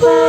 Bye.